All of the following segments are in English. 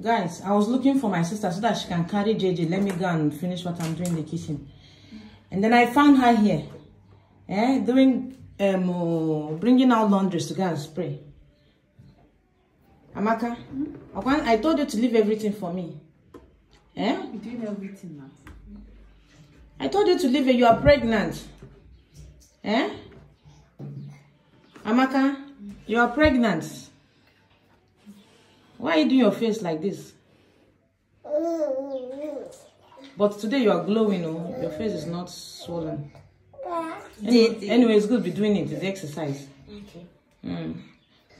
Guys, I was looking for my sister so that she can carry JJ. Let me go and finish what I'm doing in the kitchen. And then I found her here. Eh, doing, um, uh, bringing out laundries to go and spray. Amaka, I, want, I told you to leave everything for me. Eh? You're doing everything now. I told you to leave it. You are pregnant. Eh? Amaka, you are pregnant. Why are you doing your face like this? But today you are glowing, oh. Your face is not swollen. Anyway, anyway it's good to be doing it. It's exercise. Okay. Mm.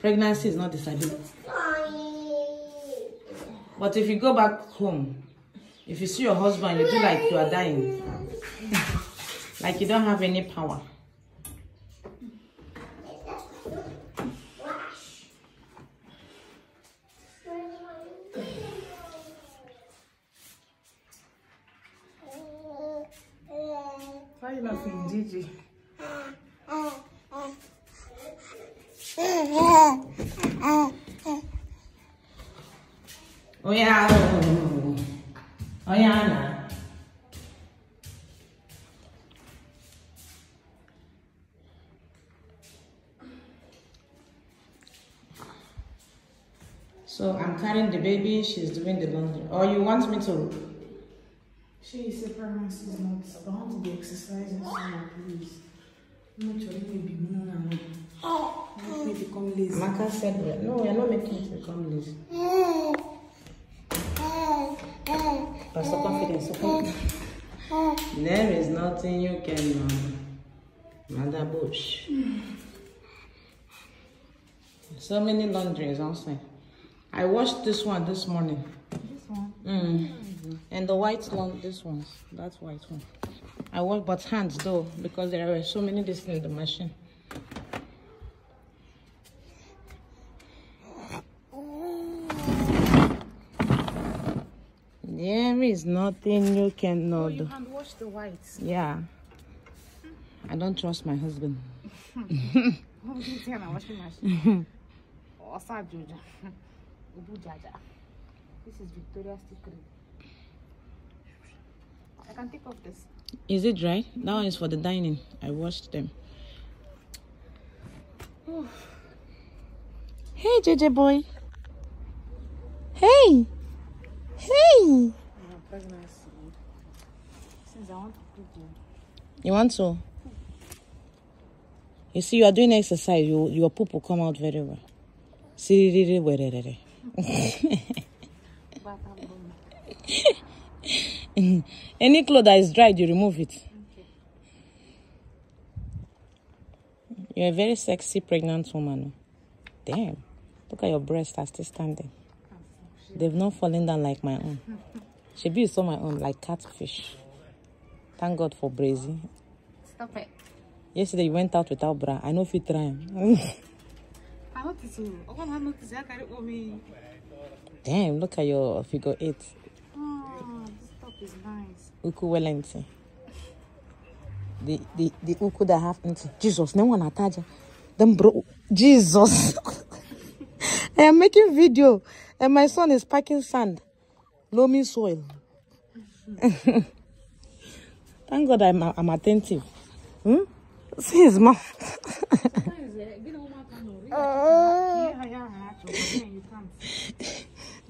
Pregnancy is not disability. But if you go back home, if you see your husband, you feel like you are dying. like you don't have any power. Are you laughing, Gigi? Oh yeah. Oh yeah. So I'm carrying the baby, she's doing the laundry. Or you want me to? She is a pregnancy is not. I don't want to be exercising so much, please. I'm not sure it may be more and more. Let me become lazy. Maka said, we- no, we are not making it become lazy. Pastor confidence, okay? There is nothing you can um, Mother Bush. So many laundries outside. I washed this one this morning. This one. Mm. Mm. And the white one, this one, that white one. I work but hands though, because there were so many this in the machine. There is nothing you cannot Oh, you do. hand wash the whites. Yeah. I don't trust my husband. What would you say on a washing machine? Oh, Osa Joja. Ubu Jaja. This is Victoria's Secret. I can take off this. Is it dry? That one is for the dining. I washed them. Hey, JJ boy. Hey. Hey. Since I want to put you. You want to? You see, you are doing exercise. You, your poop will come out very well. See. But I'm Any clothes that is dried, you remove it. You're a very sexy pregnant woman. oh. Damn. Look at your breasts are still standing. They've not fallen down like my own. Shebi you saw my own like catfish. Thank God for Brazy. Stop it. Yesterday you went out without bra. I know if you try. I notice you. I want to notice oh, I carry on me. Damn, look at your figure eight. Wellington. The the the uku that have into Jesus, no one attach. Them bro Jesus. I am making video and my son is packing sand. Loamy soil. Thank God I'm I'm attentive. Hmm? See his mouth.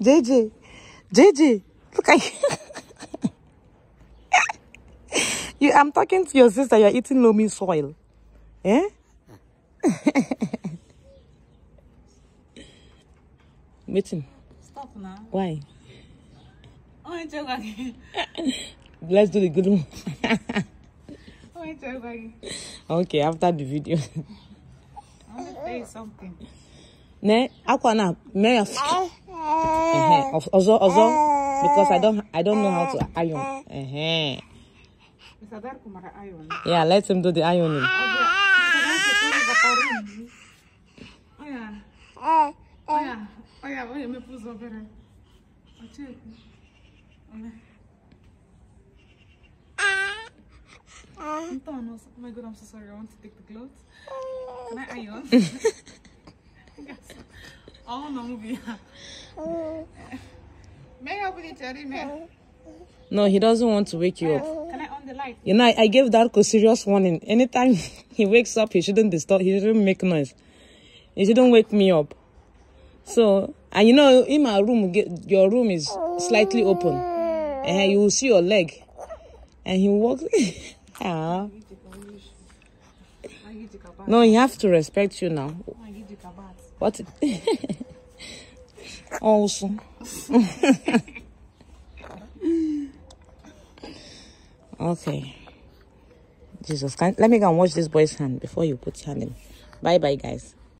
JJ. JJ. Look at you. You I'm talking to your sister, you're eating loamy soil. Eh? Meeting. Stop now. Why? Oh, I'm joking. Let's do the good one. Oh, I'm joking. okay, after the video. I want to tell you something. ne, aqua na, me your uh Also, also, because I don't, I don't know how to iron. Uh-huh. Mr. Dar Kumara Iron. Yeah, let him do the ironing. Oh, Oh. Oh. Oh. Oh. Oh. Oh. Oh my god, I'm so sorry. I want to take the clothes. Can I iron? Yes. Oh, no movie. May I with it, No, he doesn't want to wake you up. Can I on the light? You know, I, I gave Darko serious warning. Anytime he wakes up, he shouldn't disturb. He shouldn't make noise. He shouldn't wake me up. So, and you know, in my room, get- your room is slightly open, and you will see your leg, and he walks. ah. I get the kabat. No, he have to respect you now. I get the kabat. What? also. Okay. Jesus, can, let me go and wash this boy's hand before you put your hand in. Bye bye, guys.